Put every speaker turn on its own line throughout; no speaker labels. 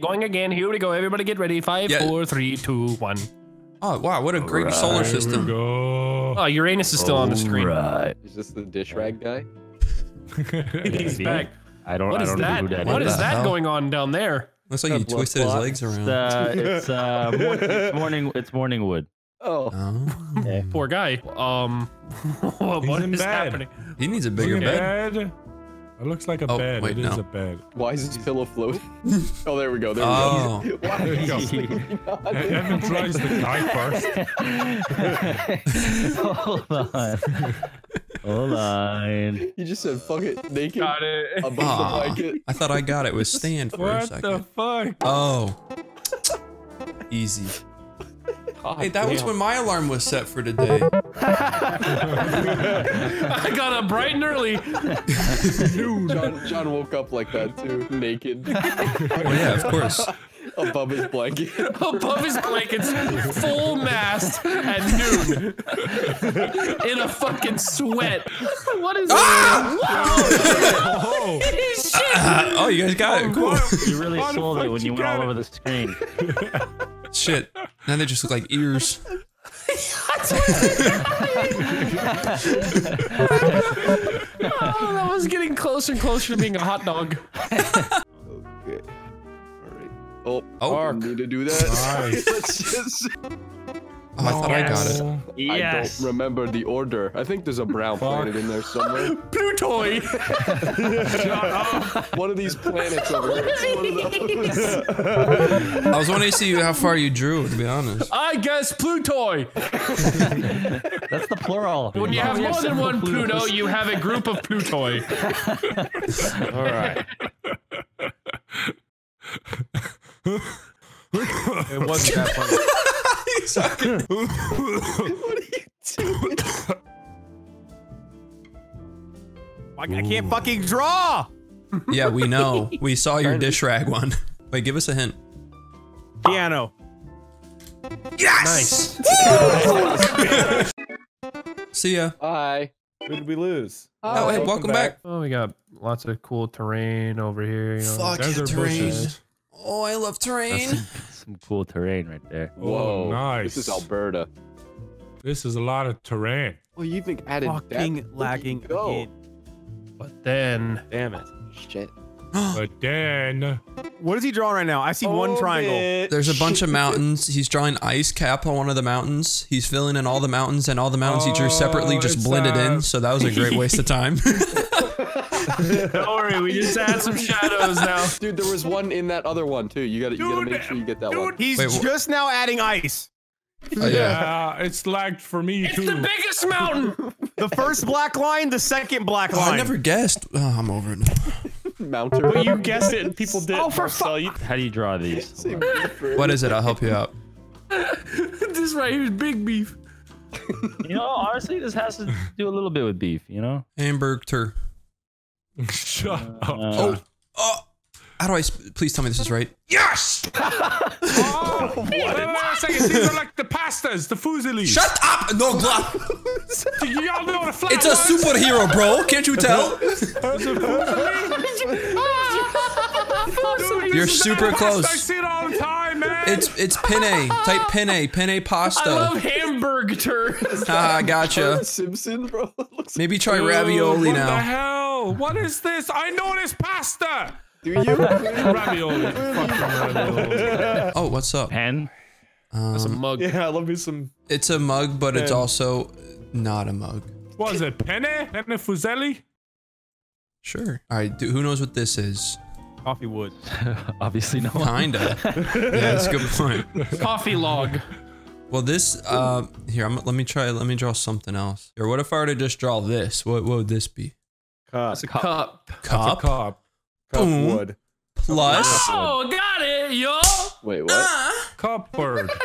Going again. Here we go. Everybody get ready. Five,
Yeah.
four, three, two, one.
Oh wow, what a great solar
Here we
system.
go.
Oh, Uranus is still on the screen.
Right.
Is this the dish rag guy?
He's back.
I don't.
What
I
is
don't know
that?
who that
What
is.
is that
hell?
going on down there?
Looks like he
Blood
twisted his
clot.
legs
It's,
around.
uh, it's uh, mor- it's morning. It's morning wood.
Oh,
Oh.
Poor guy. Um, what
He's bed.
happening?
He needs a bigger
Look
bed.
At It looks like a
Oh,
bed.
wait,
it is
no.
a bed.
why is this pillow floating? oh, there we go. There we
Oh.
go. Why
There you go.
he not
Evan
bed?
tries the guy first.
Hold on. Hold on.
He just said, "Fuck it, naked
Got it.
above
Aw,
the blanket."
I thought I got it with stand for a second.
What the
second.
fuck?
Oh. Easy. Hey, that was when my alarm was set for today.
I got up bright and early.
John, John woke up like that too, naked
Oh yeah, of course.
above his blanket.
above his blankets, full mast at noon, in a fucking sweat. What is
Ah!
Oh,
that?
oh, you guys got it. Cool.
You really
How the
sold it when
you
you went all over the screen.
Shit. Now they just look like ears.
Oh, that was getting closer and closer to being a hot dog.
Okay. All right. Oh,
Oh.
I need to do that.
Nice.
Let's just.
Oh, I thought I got it.
Oh,
I don't remember the order. I think there's a brown planet in there somewhere.
Plutoy.
One of these planets over here. One of those.
I was wanting to see how far you drew, to be honest.
I guess Plutoy.
That's the plural.
When you have more than one Pluto,
Plutos.
you have a group of Plutoy.
All right.
It wasn't that funny. Hmm.
What are you doing?
I, I can't fucking draw.
Yeah, we know. We saw your dish rag one. Wait, give us a hint.
Piano.
Yes!
Nice.
See ya.
Bye.
Who did we lose?
Oh, hey, welcome back.
Oh, we got lots of cool terrain over here. You know.
Fuck yeah, terrain.
bushes.
Oh, I love
That's
terrain.
Some, some cool terrain right there.
Whoa.
nice.
This is Alberta.
This is a lot of terrain.
Well, you think added
Fucking
depth?
Lagging
you go.
again.
But then,
Damn it.
Shit.
But then
What is he drawing right now? I see one triangle.
There's a bunch of mountains. He's drawing ice cap on one of the mountains. He's filling in all the mountains, and all the mountains he drew separately
Oh,
just
it's,
blended in.
uh,
So that was a great waste of time.
don't worry, we just add some shadows now.
Dude, there was one in that other one too. You gotta, you gotta make sure you get that one.
He's
Wait,
just now adding ice.
Oh, yeah.
yeah, it's lagged for me
It's
too.
the biggest mountain.
The first black line, the second black
Oh,
line.
I never guessed. Oh, I'm over it.
Mounter.
But you guessed it and people did.
Oh, for
Marcel, you-
How do you draw these?
What is it? I'll help you out.
this right here is big beef.
You know, honestly, this has to do a little bit with beef. You know.
Hamburger.
Shut up.
Uh,
Oh, oh. How do I? Sp- please tell me this is right. Yes.
Oh, wait, wait, wait a second. These are like the pastas, the fusillis.
Shut up. No glove.
Do y'all know what a flat
It's a superhero, bro. Can't you tell? You're super close.
I
close.
see it all the time, man.
It's it's penne. Type penne. Penne pasta.
I love hamburger.
Ah, gotcha.
Simpson, bro. It
Maybe try ravioli
what the
now.
Hell? What is this? I know this pasta.
Do you?
Ravioli. Ravioli.
Oh, what's up?
pen.
That's a mug.
yeah, I love me some.
It's a mug, but it's also not a mug.
What is it? Penne? Penne fusilli?
Sure. All right. Dude, who knows what this is?
Coffee wood.
Obviously, not.
Kinda. yeah, that's a good point.
Coffee log.
Well, this. Uh, here, I'm, let me try. Let me draw something else. Here, what if I were to just draw this? What, what would this be?
Cup.
It's a cup.
Cup
Cup.
Cup
Boom.
wood.
plus.
Oh, got it, yo.
Wait, what?
Cupboard.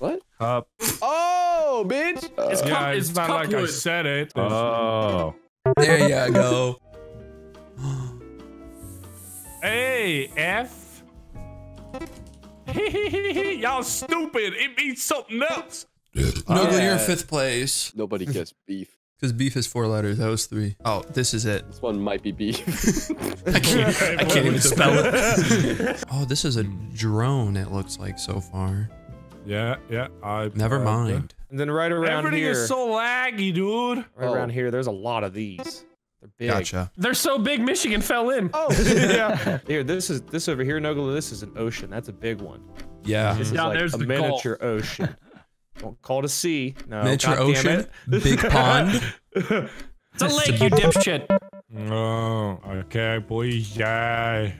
What?
Cup.
Oh, bitch.
It's
Uh,
cup.
Yeah,
it's
it's not
cup
like I said it.
Oh.
There you go.
Hey, F. Y'all stupid. It means something else.
Nogla, you're in fifth place.
nobody gets beef.
Because beef is four letters. That was three. Oh, this is it.
This one might be beef.
I can't, I can't even spell it. oh, this is a drone, it looks like so far.
Yeah, yeah. I
Never
I-
mind.
And then right around here.
Everything is so laggy, dude.
right
Oh.
around here, there's a lot of these. They're big.
Gotcha.
They're so big, Michigan fell in.
Oh, yeah. Here, this is this over here, Nogla. This is an ocean. That's a big one.
Yeah.
This is
Down
like
there's
a
the
miniature ocean. Don't call it a sea. No.
Miniature
God damn
ocean,
it.
big pond.
It's a lake, you dipshit.
Oh, okay, boys. Yeah.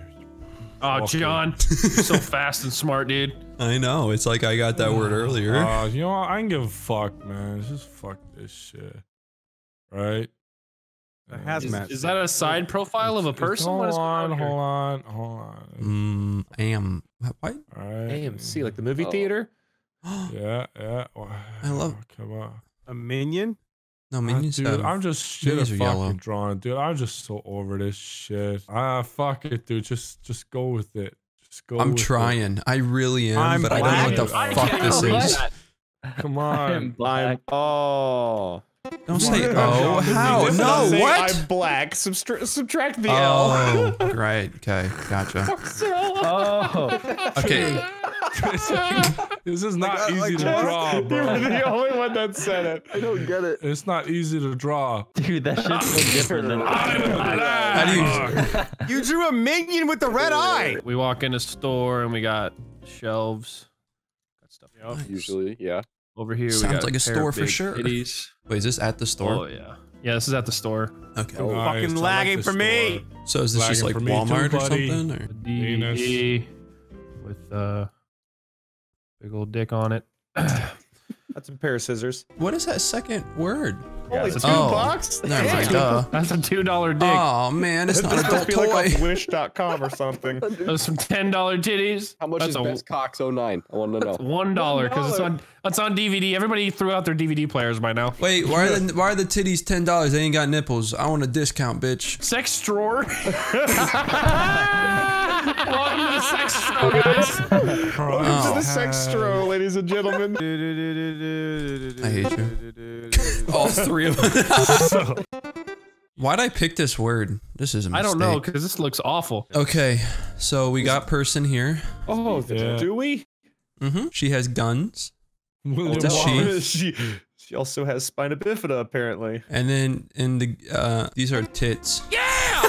Oh,
Okay.
John, you're so fast and smart, dude.
I know. It's like I got that word earlier.
Uh, you know what? I can give a fuck, man. Just fuck this shit. Right?
The hazmat.
Is that a side profile of a
Just
person?
Hold
is going
on,
on
hold on, hold on.
Mm, am. What?
All right.
AMC, like the movie
Oh.
theater?
Yeah, yeah.
I love-
Come on.
A minion?
No, minions
dude,
have-
I'm just shit at
minis are
fucking
yellow.
drawing, dude. I'm just so over this shit. Ah, fuck it, dude. Just, just go with it. Just go.
I'm
with it.
trying. I really am,
I'm
but I don't know what the
black.
I
fuck this is.
that.
Come
I'm
on.
black.
Oh.
Don't say
John,
oh. How?
this
No.
saying
What?
I'm black. Substra- subtract the oh, L.
Oh, right. Okay. Gotcha.
Oh,
Okay.
this is not
Like,
easy
like,
to
Jeff,
draw,
You were the only one that said it.
I don't get it.
It's not easy to draw.
dude, that shit's so different than.
How do you?
You drew a minion with the red eye.
We walk in a store and we got shelves. Got stuff
Usually, yeah.
Over here. we
Sounds
got
like a
pair
store for sure.
Titties.
Wait, is this at the store?
Oh yeah, yeah. This is at the store.
Okay.
Oh,
Nice,
Fucking
I like
lagging
the
for me.
So is this just like
Lagging for me too,
Walmart or something? Or?
A
Venus.
DVD with uh, big old dick on it.
That's a pair of scissors.
What is that second word?
Only
it's
two
Oh.
bucks?
Never mind. Duh.
That's a two dollar dick.
Oh man, it's not an
This
adult
must be like
toy.
Wish.com or something.
Those some ten dollar titties.
How much
That's
is
a,
Best Cox 09? I want to know.
One dollar because it's on it's on DVD. Everybody threw out their DVD players by now.
Wait, why are the why are the titties ten dollars? They ain't got nipples. I want a discount, bitch.
Sex drawer. Welcome to the sex drawer, guys.
The sex stro, ladies and gentlemen.
I hate you. All three of them. Why'd I pick this word? This is a
I
mistake.
don't know because this looks awful.
Okay, so we got person here.
Oh,
Yeah.
do we?
Mm-hmm. She has guns,
William
she?
She she also has spina bifida apparently.
and then in the uh, these are tits.
Yeah.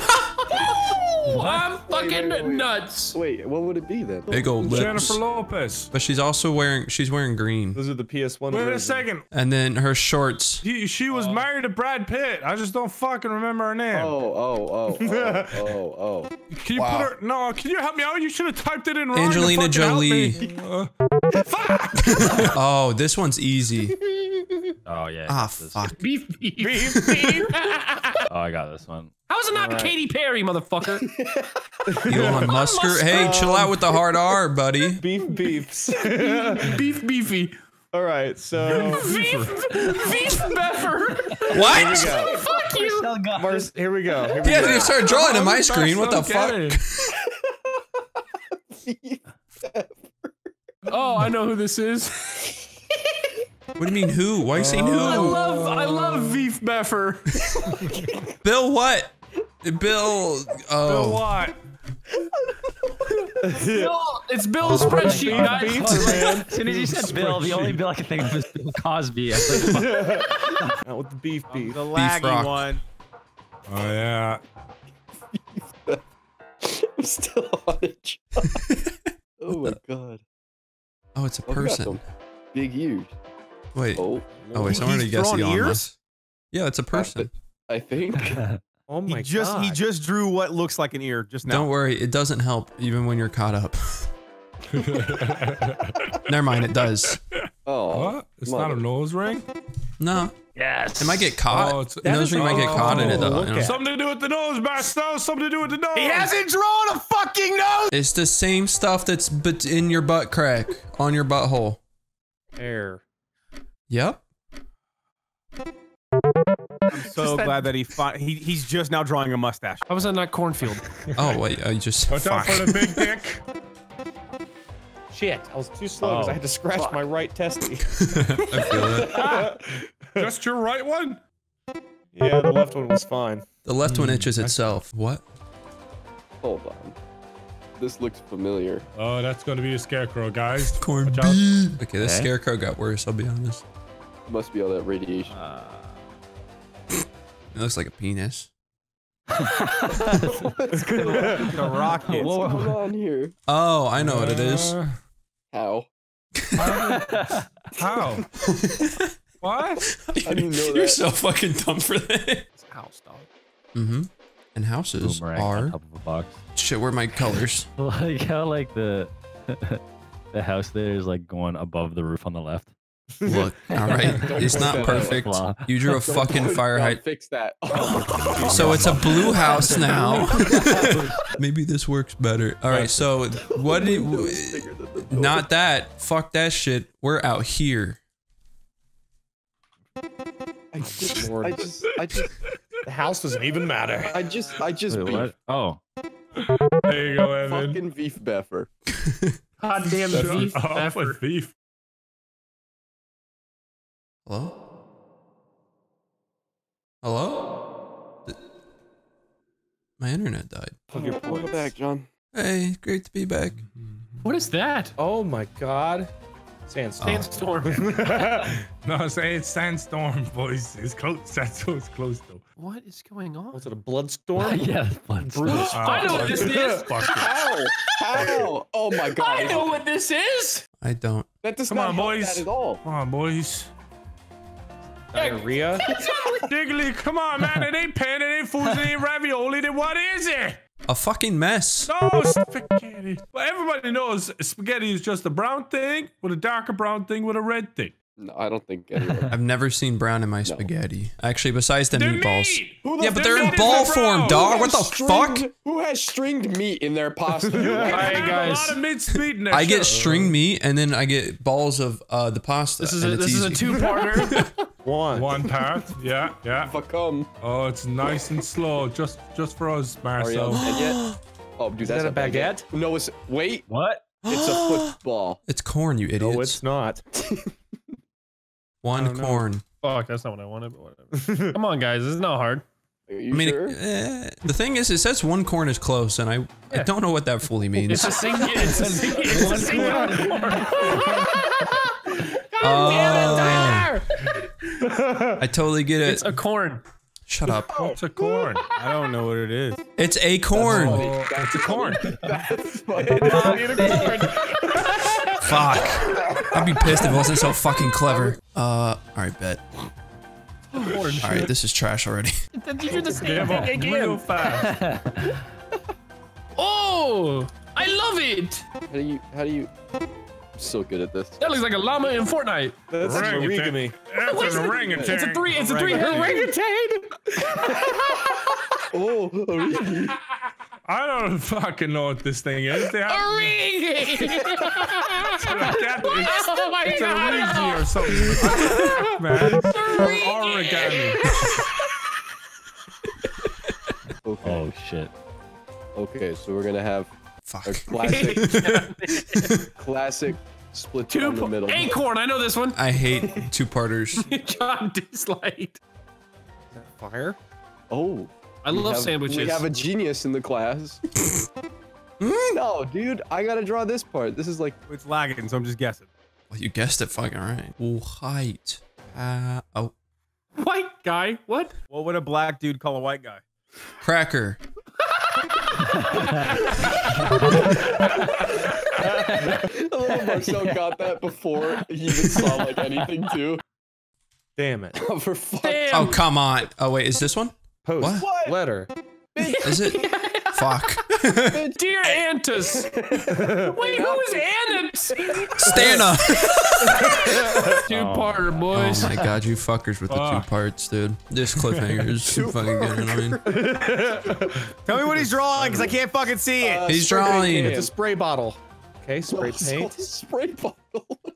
Woo! I'm fucking nuts.
Wait, what would it be then?
Big old lips.
Jennifer Lopez.
But she's also wearing she's wearing green.
Those are the PS1
Wait a second.
And then her shorts.
He, she was married to Brad Pitt. I just don't fucking remember her name.
Oh, oh, oh, oh, oh, oh.
Can you
wow.
put her? No, can you help me out? You should have typed it in wrong.
Angelina
fucking help me.
Jolie.
Uh,
Oh, this one's easy.
Oh yeah.
Ah,
this-
fuck.
Beef, beef, beef, beef.
Oh, I got this one.
How is it not
Alright.
Katy Perry, motherfucker?
Elon Musker. Hey, chill out with the hard R, buddy.
Beef beefs.
beef, beefy.
All right, so
Beef, beef beffer.
What?
Fuck you.
Mars, here we go. Here we
Yeah,
go.
you started drawing on my screen. What the
don't get
fuck?
it.
Oh, I know who this is.
What do you mean who? Why are you saying who?
I love, I love beef beffer.
Bill what? Bill. Oh.
Bill
Oh.
what?
Bill, it's Bill's spreadsheet, guys.
As soon as you said Bill, the only Bill I can think of is Bill Cosby. I like, fuck.
Out with the beef beef. The laggy
rock.
one.
Oh yeah.
I'm still on it. oh my god.
Oh, it's a
Oh, we got
person.
Big ears.
Wait.
Oh,
Oh wait, someone already guessed the
drawn
armor.
ears?
Yeah, it's a person.
I think.
Oh my
He just
god.
he just drew what looks like an ear just now.
Don't worry, it doesn't help even when you're caught up. Never mind, it does.
Oh.
What? It's not a nose ring.
No,
yes.
it might get caught.
Oh, it's-
nose ring might get oh, caught in it though. you know.
Something to do with the nose, Basto. Something to do with the nose.
He hasn't drawn a fucking nose.
It's the same stuff that's but in your butt crack on your butthole.
Air.
Yep.
I'm so glad that he, fi- he he's just now drawing a mustache.
How was that not cornfield?
Oh wait, I oh, just
Watch out
fuck.
for the big dick.
Shit, I was too slow because
Oh,
I had to scratch oh, my right testy.
I feel it.
Just your right one.
Yeah, the left one was fine.
The left one itches itself. What?
Hold on. This looks familiar.
Oh, that's gonna be a scarecrow, guys.
Corned beef. Okay, this
Okay.
scarecrow got worse. I'll be honest.
Must be all that radiation.
It looks like a penis.
What's going on?
The rocket.
What's going on here?
Oh, I know what it is.
Uh,
How?
how? what?
I didn't know
You're
that.
so fucking dumb for that.
House dog.
Mm-hmm. And houses
Boomerang on
are
top of a box.
shit. Where are my colors?
Like how like the the house there is like going above the roof on the left.
Look, all right, it's not perfect. You drew a
Don't
fucking fire
no,
height.
Fix that.
So it's a blue house now. Maybe this works better. All right, so what? Did,
Bigger than the door.
not that. Fuck that shit. We're out here.
I just, I just, I just,
The house doesn't even matter.
I just, I just
Wait,
beef.
what? Oh,
There you go, Evan.
Fucking beef beffer.
God damn beef
up
effort.
with beef.
Hello? Hello? Th- My internet died.
Welcome back, John.
Hey, great to be back.
What is that?
Oh my god. Sandstorm. Oh.
Sandstorm.
No, it's, it's sandstorm, boys. It's close. That's Sandstorm's close though.
what is going on?
Was it a bloodstorm?
yeah, the blood.
Brutus.
I know what this is.
How? How? Oh my god.
I know what this is.
I don't.
That does
Come
not
on, boys.
that at all.
Come on, boys.
Diarrhea.
Diggly, come on, man. It ain't pan, it ain't foods, it ain't ravioli. Then what is it?
A fucking mess.
No, spaghetti. Well, everybody knows spaghetti is just a brown thing with a darker brown thing with a red thing.
No, I don't think anyone.
I've never seen brown in my spaghetti. Actually, besides the
They're
meatballs.
meat.
Who the
Yeah, but
fuck
they're in
meat
ball form, dog.
Who
What the
has
fuck?
stringed- Who has stringed meat in their pasta?
I
Alright,
have
guys.
a lot of mince meat in.
I
sure.
get string meat and then I get balls of uh, the pasta.
This is
and
a,
it's
this is a
easy.
two-parter.
One.
One part. Yeah, yeah.
Fuck um.
Oh, it's nice and slow, just just for us,
Ariel,
Marcel.
and yet. Oh, dude, that's
that a baguette?
No, it's wait.
What?
It's a football.
It's corn, you idiots.
No, it's not.
One
don't know.
corn.
Fuck, that's not what I wanted, but whatever. Come on, guys. This is not hard.
Are you
I mean,
sure?
eh, the thing is, it says one corn is close, and I, I don't know what that fully means.
It's a single. It's a single. It's a single.
Oh, I totally get it.
It's a corn.
Shut up.
It's a corn.
I don't know what it is.
It's a corn.
Oh, it's a corn.
That's funny.
Fuck. I'd be pissed if it wasn't so fucking clever. Uh, all right, bet. All right, this is trash already.
You're the same
Give up
thing
real
again.
fast.
Oh, I love it.
How do you? How do you? I'm so good at this.
That looks like a llama in Fortnite.
That's
Orangutan.
origami.
That's an orangutan.
It's a three. It's a three. Orangutan.
Oh, really?
I don't fucking know what this thing is. They have
Orangutan.
that, it's,
Oh my
it's an
god.
origi or something. Man, or origami.
Okay.
Oh shit.
Okay, so we're gonna have
Fuck.
a classic, classic split
Two
down the
po-
middle.
acorn. I know this one.
I hate two parters.
John disliked.
Fire?
Oh,
I love
have-
sandwiches.
We have a genius in the class. no, dude, I gotta draw this part. This is like
It's lagging, so I'm just guessing.
Well, you guessed it fucking right. Oh, height. Uh, oh,
White guy. What?
What would a black dude call a white guy?
cracker.
Oh, Marcel got that before he even saw like anything too.
Damn it.
Oh, for fuck.
Damn.
Oh, come on. Oh, wait, is this one?
Post.
What?
What?
Letter.
Is it? Fuck.
Dear Antus. Wait, who is Antus?
Stana.
Two-parter,
Oh my god, you fuckers with the two parts, dude. This cliffhanger is so fucking getting annoying.
Tell me what he's drawing, because I can't fucking see it.
Uh,
He's drawing.
can.
It's a spray bottle. Okay, spray paint.
Spray bottle.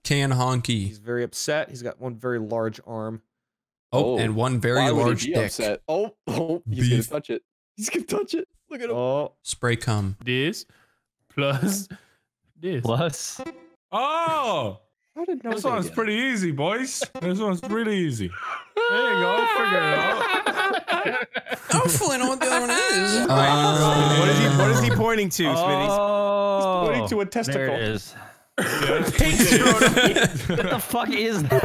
Can honky.
He's very upset. He's got one very large arm.
Oh,
Oh,
and one very
Why would he
large
be
dick.
upset? Oh, oh, he's
Beef.
gonna touch it. He's gonna touch it. Look at him.
Oh,
Spray cum.
This plus this.
Plus.
Oh,
I didn't
know
This
one's
get
pretty easy, boys. This one's really easy. There you go. Figure it out.
I don't fully know what the other one is.
What is he? What is he pointing to, Smitty?
Oh,
pointing to a testicle.
There
testicle.
it is. what the fuck is that?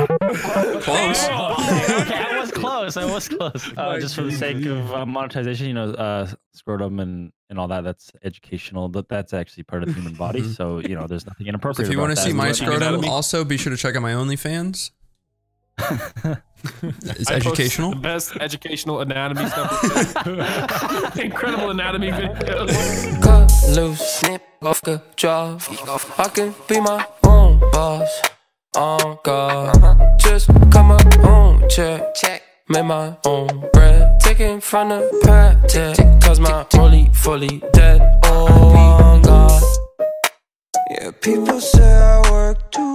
Close.
okay, I was close. I was close. Uh, just for the sake of uh, monetization, you know, uh, scrotum and, and all that, that's educational, but that's actually part of the human body. So, you know, there's nothing inappropriate
If you
want
want to see my scrotum, also be sure to check out my OnlyFans. it's
I
educational.
The best educational anatomy stuff. Incredible anatomy videos.
cut loose, snip off the jaw. I can be my own boss. On God, uh-huh. just cut my own check. Check. Make my own bread. Taking from the pack, Cause my rollie fully dead. Oh, on God. Yeah, people say I work too